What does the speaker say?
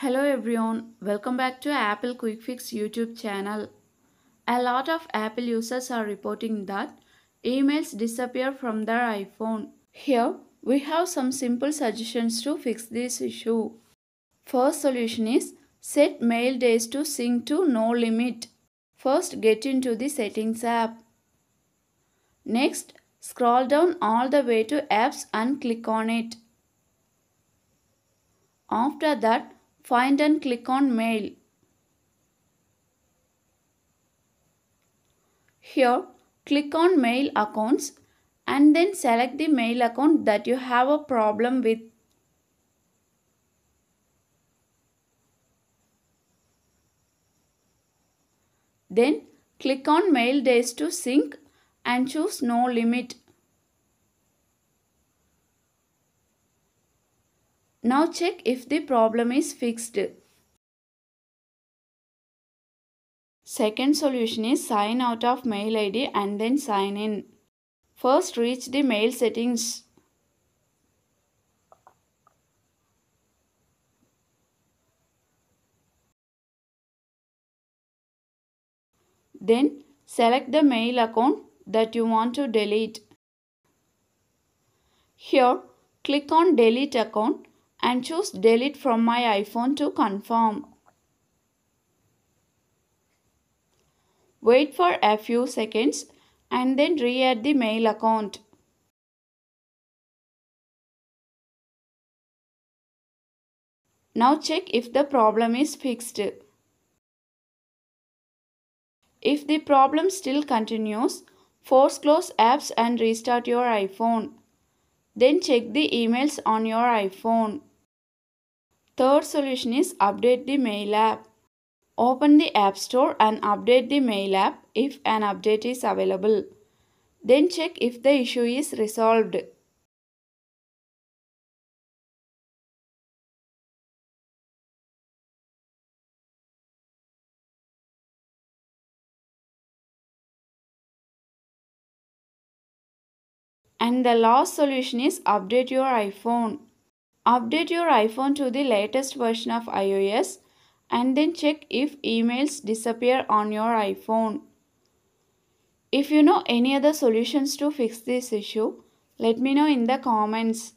Hello everyone, welcome back to Apple Quick Fix YouTube channel. A lot of Apple users are reporting that emails disappear from their iPhone. Here we have some simple suggestions to fix this issue. First solution is set mail days to sync to no limit. First get into the settings app. Next scroll down all the way to apps and click on it. After that find and click on mail. Here click on mail accounts and then select the mail account that you have a problem with. Then click on mail days to sync and choose no limit. Now check if the problem is fixed. Second solution is sign out of mail ID and then sign in. First reach the mail settings. Then select the mail account that you want to delete. Here click on delete account and choose delete from my iPhone to confirm. Wait for a few seconds and then re-add the mail account. Now check if the problem is fixed. If the problem still continues, force close apps and restart your iPhone. Then check the emails on your iPhone. Third solution is update the mail app. Open the App Store and update the mail app if an update is available. Then check if the issue is resolved. And the last solution is update your iPhone. Update your iPhone to the latest version of iOS and then check if emails disappear on your iPhone. If you know any other solutions to fix this issue, let me know in the comments.